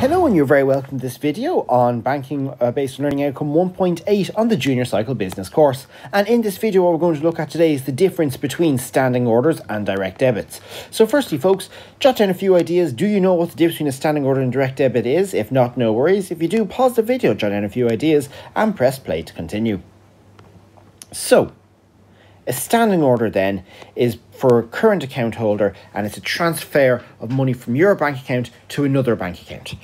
Hello and you're very welcome to this video on Banking uh, Based on Learning Outcome 1.8 on the Junior Cycle Business course. And in this video what we're going to look at today is the difference between standing orders and direct debits. So firstly folks, jot down a few ideas. Do you know what the difference between a standing order and direct debit is? If not, no worries. If you do, pause the video, jot down a few ideas and press play to continue. So, a standing order then is for a current account holder and it's a transfer of money from your bank account to another bank account.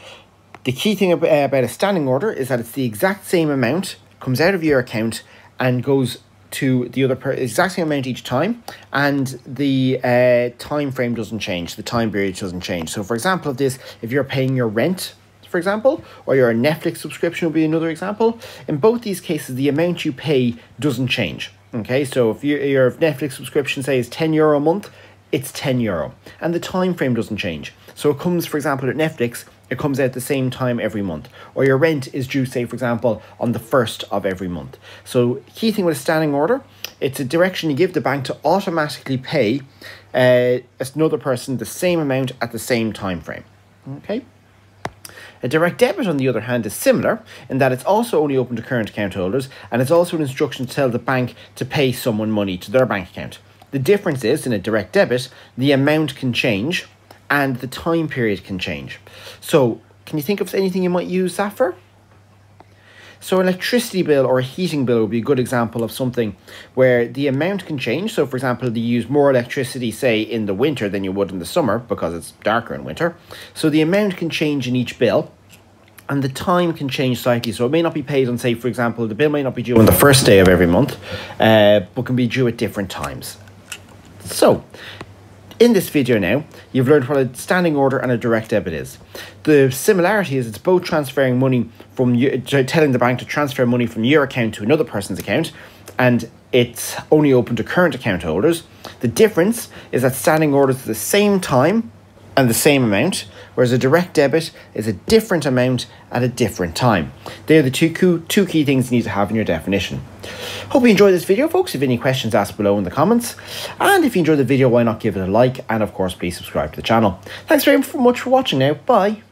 The key thing about a standing order is that it's the exact same amount comes out of your account and goes to the other per exact same amount each time and the uh, time frame doesn't change. The time period doesn't change. So for example of this if you're paying your rent for example or your netflix subscription would be another example in both these cases the amount you pay doesn't change Okay, so if you, your Netflix subscription say is 10 euro a month, it's 10 euro. And the time frame doesn't change. So it comes, for example, at Netflix, it comes out the same time every month. Or your rent is due, say, for example, on the first of every month. So key thing with a standing order, it's a direction you give the bank to automatically pay uh, another person the same amount at the same time frame. Okay. A direct debit, on the other hand, is similar in that it's also only open to current account holders and it's also an instruction to tell the bank to pay someone money to their bank account. The difference is in a direct debit, the amount can change and the time period can change. So, can you think of anything you might use that for? So electricity bill or a heating bill would be a good example of something where the amount can change. So for example, you use more electricity, say, in the winter than you would in the summer because it's darker in winter. So the amount can change in each bill and the time can change slightly. So it may not be paid on, say, for example, the bill may not be due on the first day of every month, uh, but can be due at different times. So, in this video now, you've learned what a standing order and a direct debit is. The similarity is it's both transferring money from you, telling the bank to transfer money from your account to another person's account, and it's only open to current account holders. The difference is that standing orders at the same time and the same amount, whereas a direct debit is a different amount at a different time. They're the two, two key things you need to have in your definition. Hope you enjoyed this video, folks. If any questions, ask below in the comments. And if you enjoyed the video, why not give it a like? And of course, please subscribe to the channel. Thanks very much for watching now. Bye.